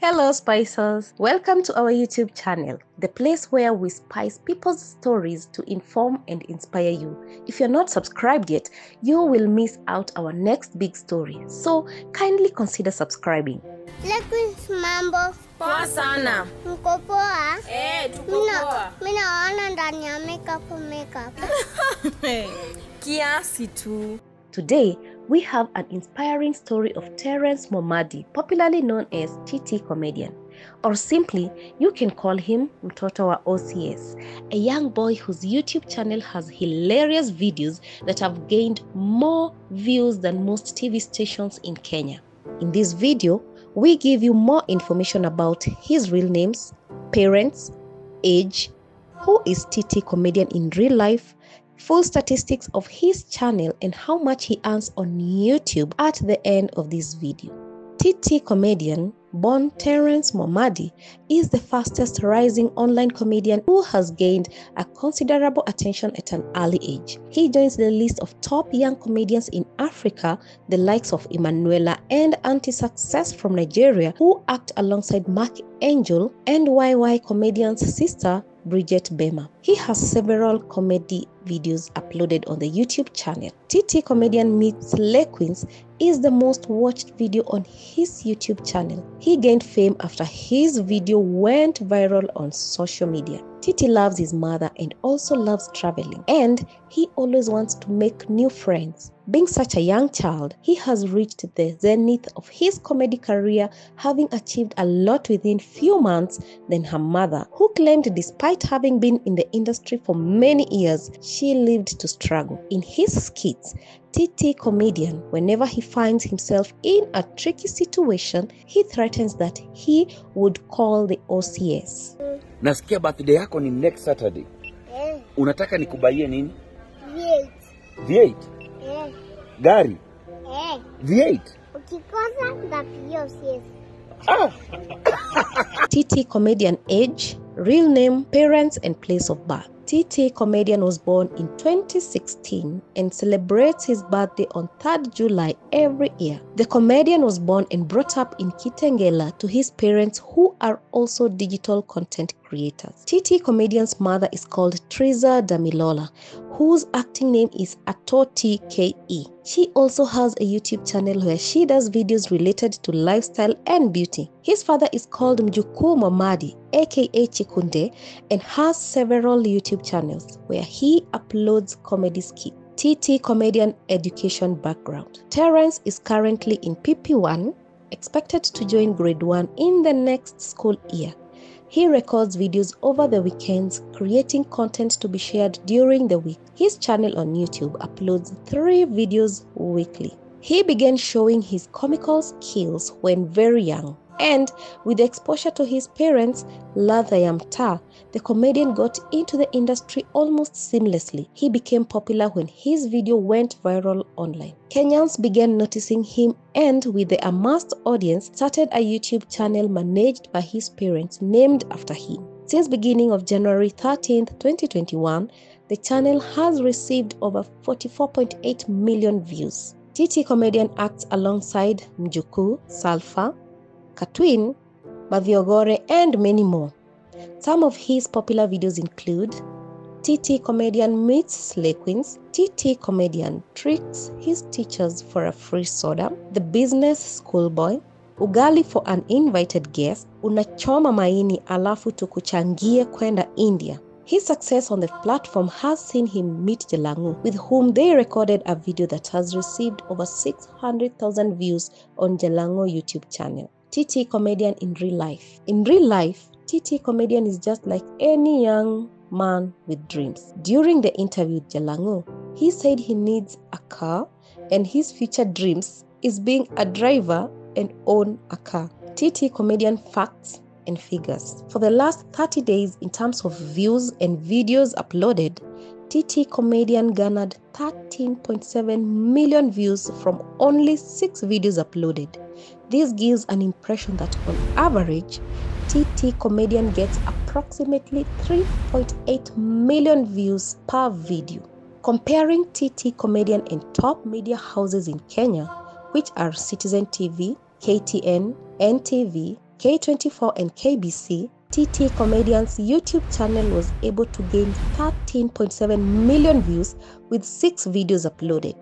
Hello, Spicers! Welcome to our YouTube channel, the place where we spice people's stories to inform and inspire you. If you're not subscribed yet, you will miss out our next big story. So kindly consider subscribing. Lequins mambo, Poa sana. mko poa? Eh, tuko Mina- poa. Mi naona ndani ya makeup makeup. Kiasi tu. Today, we have an inspiring story of Terence Momadi, popularly known as TT Comedian. Or simply, you can call him Mtoto wa OCS, a young boy whose YouTube channel has hilarious videos that have gained more views than most TV stations in Kenya. In this video, we give you more information about his real names, parents, age, who is TT Comedian in real life, full statistics of his channel and how much he earns on YouTube at the end of this video. TT Comedian, born Terence Momadi, is the fastest rising online comedian who has gained a considerable attention at an early age. He joins the list of top young comedians in Africa, the likes of Emmanuella and Anti Success from Nigeria, who act alongside Mark Angel and YY comedian's sister Bridget Bema. He has several comedy videos uploaded on the YouTube channel. TT Comedian Meets Slay Queens is the most watched video on his YouTube channel. He gained fame after his video went viral on social media. Titi loves his mother and also loves traveling, and he always wants to make new friends. Being such a young child, he has reached the zenith of his comedy career, having achieved a lot within few months than her mother, who claimed despite having been in the industry for many years, she lived to struggle. In his skits, TT comedian, whenever he finds himself in a tricky situation, he threatens that he would call the OCS. nasikia birthday yako ni next saturday Yeah. unataka nikubaie nini V8. v8 Yeah. gari Yeah. v8 Ukikosa ntapigia OCS. ah. TT comedian age, real name, parents, and place of birth. TT comedian was born in 2016 and celebrates his birthday on 3rd July every year. The comedian was born and brought up in Kitengela to his parents who are also digital content creators. TT comedian's mother is called Triza Damilola, whose acting name is Atoti KE. She also has a YouTube channel where she does videos related to lifestyle and beauty. His father is called Mjuku Mamadi, aka Chikunde, and has several YouTube channels where he uploads comedy skits. TT Comedian Education Background. Terence is currently in PP1, expected to join grade 1 in the next school year. He records videos over the weekends, creating content to be shared during the week. His channel on YouTube uploads three videos weekly. He began showing his comical skills when very young. And with exposure to his parents, Ladha Yamta, the comedian got into the industry almost seamlessly. He became popular when his video went viral online. Kenyans began noticing him and with the amassed audience started a YouTube channel managed by his parents named after him. Since beginning of January 13th, 2021, the channel has received over 44.8 million views. TT comedian acts alongside Mjuku, Salfa, Katwin, Maviogore, and many more. Some of his popular videos include TT Comedian Meets Slay Queens, TT Comedian Tricks his teachers for a free soda, The Business Schoolboy, Ugali for an invited guest, Unachoma maini alafu tukuchangie kwenda India. His success on the platform has seen him meet jelangu with whom they recorded a video that has received over 600,000 views on Jelangu YouTube channel. TT Comedian in real life. In real life, TT Comedian is just like any young man with dreams. During the interview with Jalango, he said he needs a car and his future dreams is being a driver and own a car. TT Comedian facts and figures. For the last 30 days, in terms of views and videos uploaded, TT Comedian garnered 13.7 million views from only 6 videos uploaded. This gives an impression that on average, TT Comedian gets approximately 3.8 million views per video. Comparing TT Comedian and top media houses in Kenya, which are Citizen TV, KTN, NTV, K24 and KBC, TT Comedian's YouTube channel was able to gain 13.7 million views with 6 videos uploaded,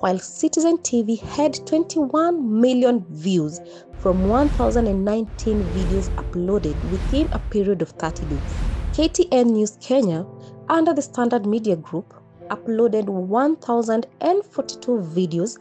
while Citizen TV had 21 million views from 1019 videos uploaded within a period of 30 days. KTN News Kenya, under the Standard Media Group, uploaded 1042 videos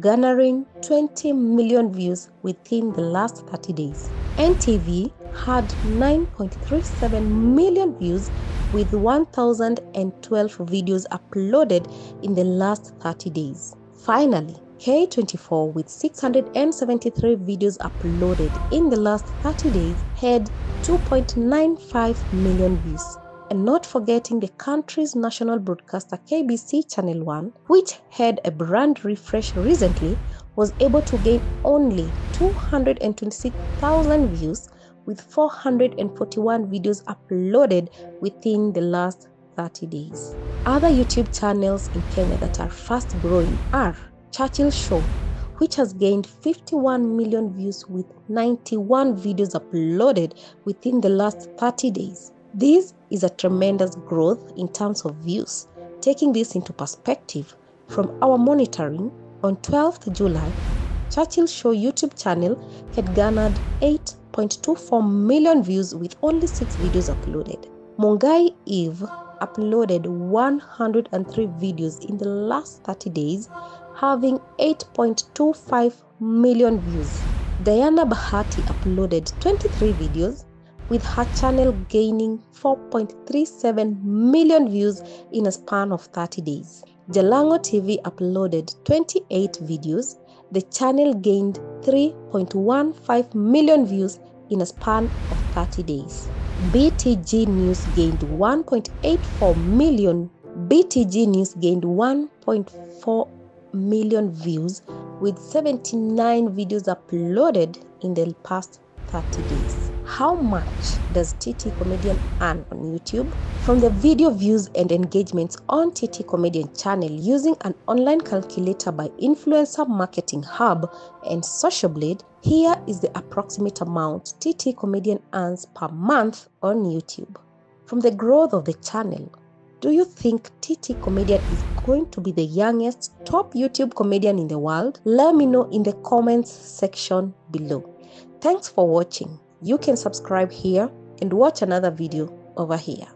garnering 20 million views within the last 30 days. NTV had 9.37 million views with 1012 videos uploaded in the last 30 days. Finally, K24 with 673 videos uploaded in the last 30 days had 2.95 million views and not forgetting the country's national broadcaster KBC Channel 1, which had a brand refresh recently, was able to gain only 226,000 views with 441 videos uploaded within the last 30 days. Other YouTube channels in Kenya that are fast growing are Churchill Show, which has gained 51 million views with 91 videos uploaded within the last 30 days. This is a tremendous growth in terms of views. Taking this into perspective, from our monitoring on 12th July, Churchill Show YouTube channel had garnered 8.24 million views with only 6 videos uploaded. Mungai Eve uploaded 103 videos in the last 30 days, having 8.25 million views. Diana Bahati uploaded 23 videos, with her channel gaining 4.37 million views in a span of 30 days. Jalango TV uploaded 28 videos. The channel gained 3.15 million views in a span of 30 days. BTG News gained 1.84 million. BTG News gained 1.4 million views with 79 videos uploaded in the past 30 days. How much does TT Comedian earn on YouTube? From the video views and engagements on TT Comedian channel using an online calculator by Influencer Marketing Hub and Social Blade, here is the approximate amount TT Comedian earns per month on YouTube. From the growth of the channel, do you think TT Comedian is going to be the youngest top YouTube comedian in the world? Let me know in the comments section below. Thanks for watching. You can subscribe here and watch another video over here.